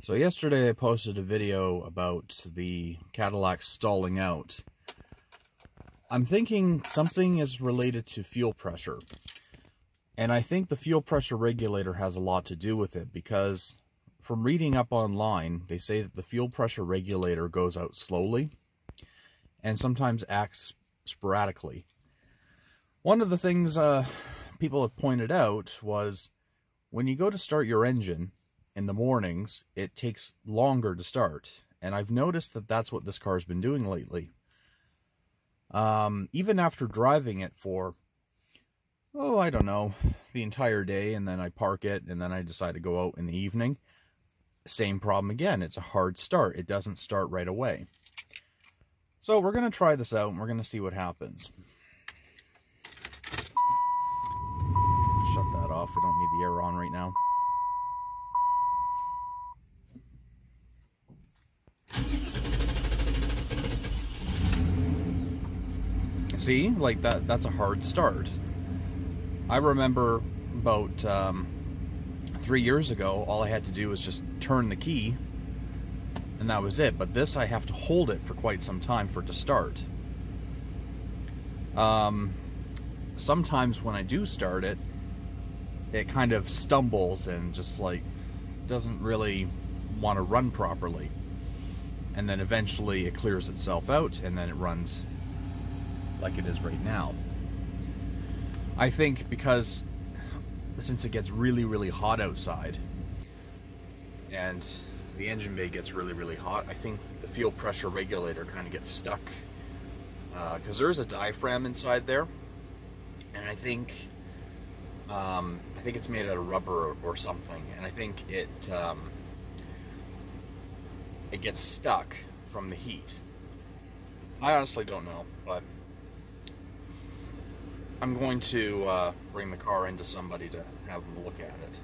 So yesterday I posted a video about the Cadillac stalling out. I'm thinking something is related to fuel pressure. And I think the fuel pressure regulator has a lot to do with it because from reading up online, they say that the fuel pressure regulator goes out slowly and sometimes acts sporadically. One of the things uh, people have pointed out was when you go to start your engine, in the mornings, it takes longer to start. And I've noticed that that's what this car's been doing lately. Um, even after driving it for, oh, I don't know, the entire day, and then I park it, and then I decide to go out in the evening, same problem again. It's a hard start. It doesn't start right away. So we're going to try this out, and we're going to see what happens. Shut that off. We don't need the air on right now. See, like that, that's a hard start. I remember about um, three years ago, all I had to do was just turn the key and that was it. But this, I have to hold it for quite some time for it to start. Um, sometimes when I do start it, it kind of stumbles and just like doesn't really want to run properly. And then eventually it clears itself out and then it runs like it is right now. I think because since it gets really, really hot outside and the engine bay gets really, really hot, I think the fuel pressure regulator kind of gets stuck because uh, there's a diaphragm inside there and I think um, I think it's made out of rubber or, something and I think it um, it gets stuck from the heat. I honestly don't know, but I'm going to uh, bring the car into somebody to have them look at it.